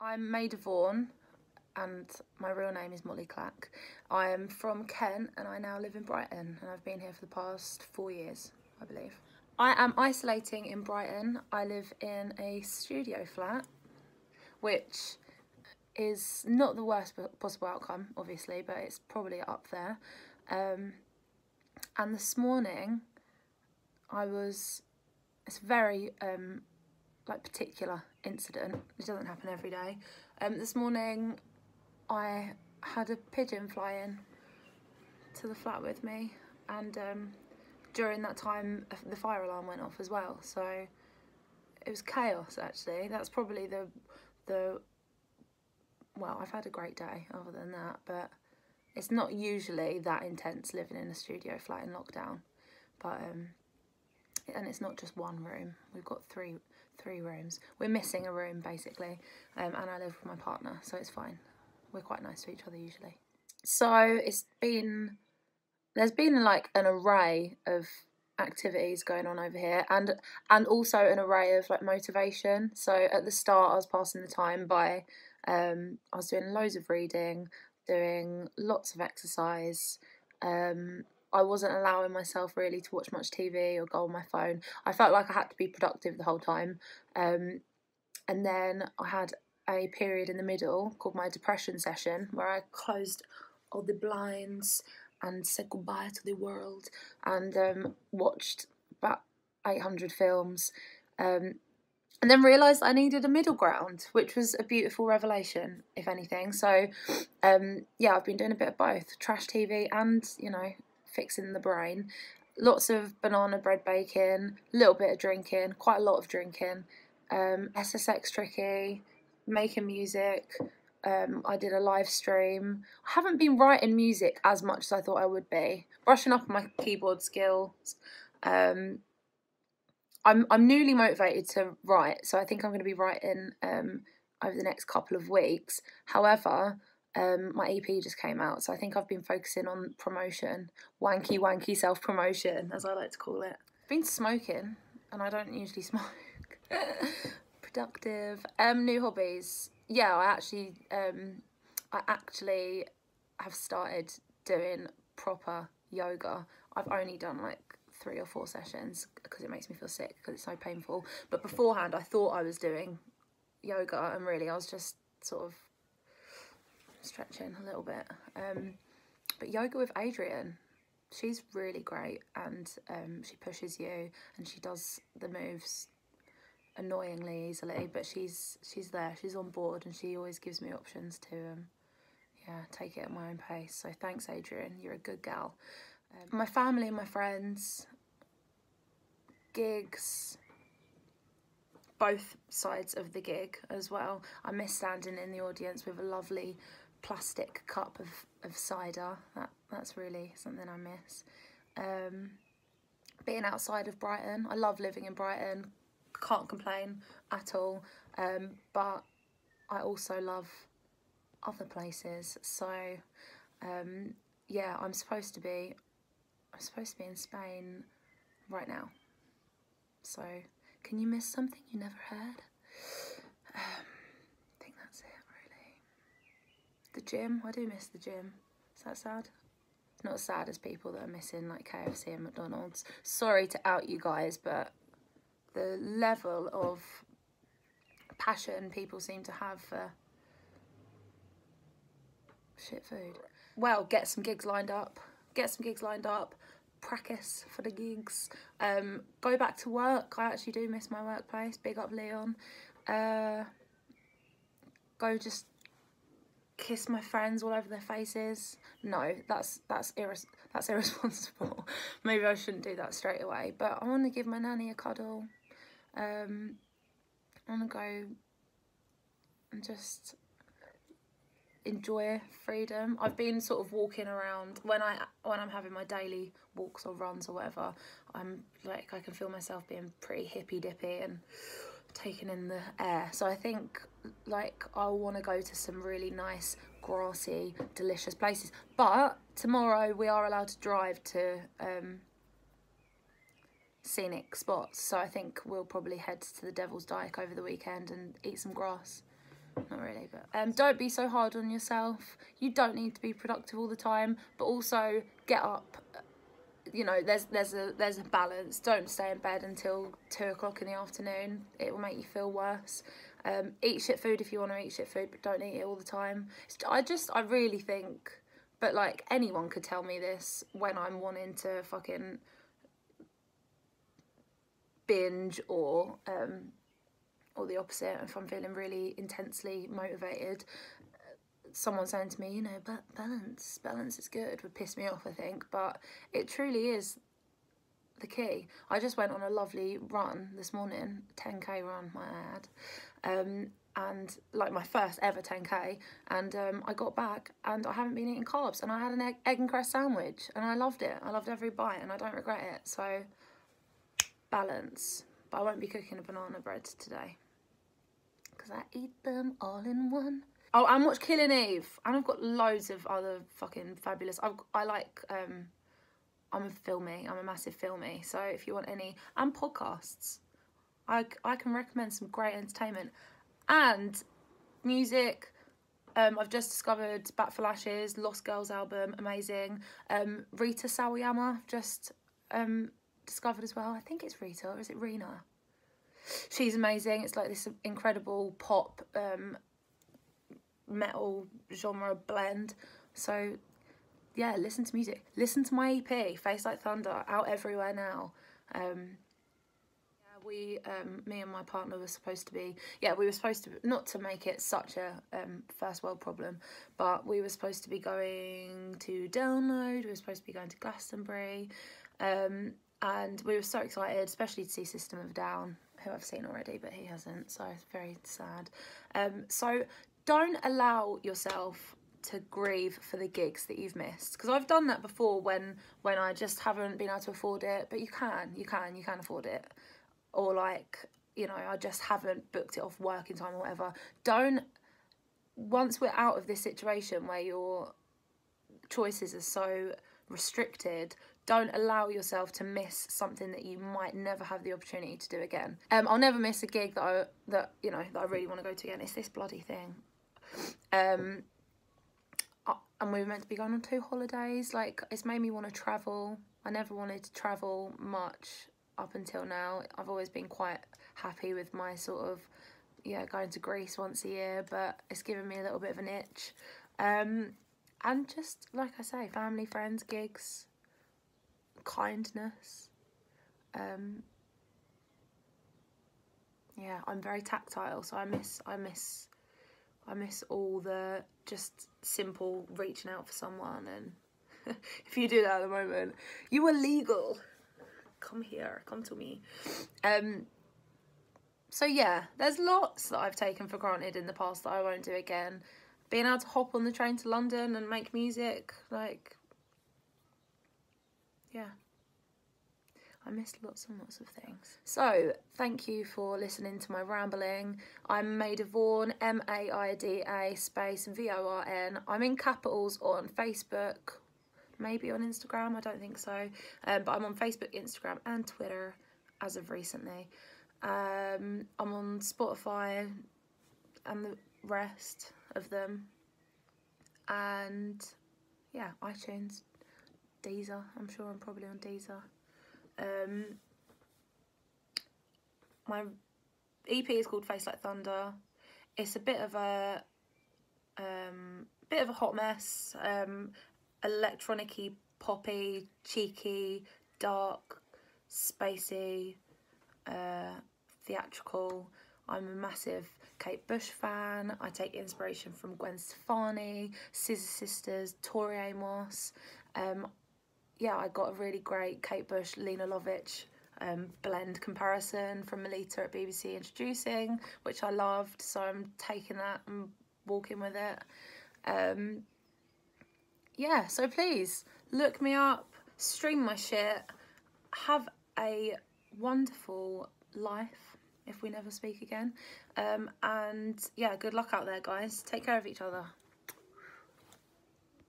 I'm Maida Vorn and my real name is Mollie Clack. I am from Kent and I now live in Brighton and I've been here for the past four years, I believe. I am isolating in Brighton. I live in a studio flat, which is not the worst possible outcome, obviously, but it's probably up there. Um, and this morning, I was, it's very um, like particular incident. It doesn't happen every day. Um, this morning, I had a pigeon fly in to the flat with me, and um, during that time, the fire alarm went off as well. So it was chaos. Actually, that's probably the the. Well, I've had a great day other than that, but it's not usually that intense living in a studio flat in lockdown. But um, and it's not just one room. We've got three three rooms. We're missing a room basically, um, and I live with my partner, so it's fine. We're quite nice to each other usually. So it's been there's been like an array of activities going on over here and and also an array of like motivation so at the start i was passing the time by um i was doing loads of reading doing lots of exercise um I wasn't allowing myself really to watch much TV or go on my phone. I felt like I had to be productive the whole time. Um, and then I had a period in the middle called my depression session where I closed all the blinds and said goodbye to the world and um, watched about 800 films. Um, and then realised I needed a middle ground, which was a beautiful revelation, if anything. So, um, yeah, I've been doing a bit of both trash TV and, you know, fixing the brain. Lots of banana bread baking, a little bit of drinking, quite a lot of drinking. Um, SSX Tricky, making music. Um, I did a live stream. I haven't been writing music as much as I thought I would be. Brushing up my keyboard skills. Um, I'm I'm newly motivated to write, so I think I'm going to be writing um, over the next couple of weeks. However, um, my EP just came out, so I think I've been focusing on promotion, wanky wanky self promotion, as I like to call it. I've been smoking, and I don't usually smoke. Productive. Um, new hobbies. Yeah, I actually, um, I actually have started doing proper yoga. I've only done like three or four sessions because it makes me feel sick because it's so painful. But beforehand, I thought I was doing yoga, and really, I was just sort of stretching a little bit. Um, but yoga with Adriene, she's really great and um, she pushes you and she does the moves annoyingly easily, but she's she's there, she's on board and she always gives me options to um, yeah, take it at my own pace. So thanks Adriene, you're a good gal. Um, my family and my friends, gigs, both sides of the gig as well. I miss standing in the audience with a lovely plastic cup of, of cider. That That's really something I miss. Um, being outside of Brighton. I love living in Brighton. Can't complain at all. Um, but I also love other places. So, um, yeah, I'm supposed to be... I'm supposed to be in Spain right now. So, can you miss something you never heard? Um, the gym. I do miss the gym. Is that sad? Not as sad as people that are missing like KFC and McDonald's. Sorry to out you guys, but the level of passion people seem to have for shit food. Well, get some gigs lined up. Get some gigs lined up. Practice for the gigs. Um, go back to work. I actually do miss my workplace. Big up Leon. Uh, go just kiss my friends all over their faces. No, that's that's irres that's irresponsible. Maybe I shouldn't do that straight away. But I want to give my nanny a cuddle. Um, I want to go and just enjoy freedom. I've been sort of walking around when I when I'm having my daily walks or runs or whatever. I'm like I can feel myself being pretty hippy dippy and taken in the air. So I think like I'll want to go to some really nice grassy delicious places but tomorrow we are allowed to drive to um, scenic spots so I think we'll probably head to the Devil's Dyke over the weekend and eat some grass not really, but um, don't be so hard on yourself. You don't need to be productive all the time, but also get up. You know, there's there's a there's a balance. Don't stay in bed until two o'clock in the afternoon. It will make you feel worse. Um, eat shit food if you want to eat shit food, but don't eat it all the time. I just, I really think, but like anyone could tell me this when I'm wanting to fucking binge or um, or the opposite. If I'm feeling really intensely motivated, someone saying to me, you know, but balance, balance is good, would piss me off, I think. But it truly is the key. I just went on a lovely run this morning, 10k run, my ad, um, and like my first ever 10k. And um, I got back and I haven't been eating carbs, and I had an egg, egg and cress sandwich, and I loved it. I loved every bite, and I don't regret it. So balance. But I won't be cooking a banana bread today because I eat them all in one. Oh, and watch Killing Eve. And I've got loads of other fucking fabulous. I've, I like, um, I'm a filmy. I'm a massive filmy. So if you want any, and podcasts, I, I can recommend some great entertainment. And music. Um, I've just discovered Bat for Lashes, Lost Girls album, amazing. Um, Rita Sawayama, just um, discovered as well. I think it's Rita, or is it Rena? She's amazing. It's like this incredible pop um, metal genre blend. So yeah, listen to music. Listen to my EP, Face Like Thunder, out everywhere now. Um, yeah, we, um, me and my partner were supposed to be, yeah, we were supposed to, not to make it such a um, first world problem, but we were supposed to be going to download, we were supposed to be going to Glastonbury, um, and we were so excited, especially to see System of Down, who I've seen already, but he hasn't, so it's very sad. Um, so don't allow yourself to grieve for the gigs that you've missed because I've done that before when when I just haven't been able to afford it but you can you can you can afford it or like you know I just haven't booked it off working time or whatever don't once we're out of this situation where your choices are so restricted don't allow yourself to miss something that you might never have the opportunity to do again. Um, I'll never miss a gig that that you know that I really want to go to again. It's this bloody thing. Um, and we were meant to be going on two holidays. Like it's made me want to travel. I never wanted to travel much up until now. I've always been quite happy with my sort of yeah going to Greece once a year, but it's given me a little bit of an itch. Um, and just like I say, family, friends, gigs kindness. Um, yeah, I'm very tactile, so I miss I miss I miss all the just simple reaching out for someone and if you do that at the moment, you are legal. Come here, come to me. Um so yeah, there's lots that I've taken for granted in the past that I won't do again. Being able to hop on the train to London and make music, like yeah. I missed lots and lots of things. So, thank you for listening to my rambling. I'm Maida Vorn, M-A-I-D-A space V-O-R-N. I'm in capitals on Facebook, maybe on Instagram, I don't think so. Um, but I'm on Facebook, Instagram and Twitter as of recently. Um, I'm on Spotify and the rest of them. And yeah, iTunes, Deezer. I'm sure I'm probably on Deezer. Um, my EP is called Face Like Thunder. It's a bit of a um, bit of a hot mess, um, electronicy, poppy, cheeky, dark, spacey, uh, theatrical. I'm a massive Kate Bush fan. I take inspiration from Gwen Stefani, Scissor Sisters, Tori Amos. Um, yeah, I got a really great Kate Bush, Lene Lovich um, blend comparison from Melita at BBC Introducing, which I loved. So I'm taking that and walking with it. Um, yeah, so please look me up, stream my shit, have a wonderful life if we never speak again. Um, and yeah, good luck out there, guys. Take care of each other.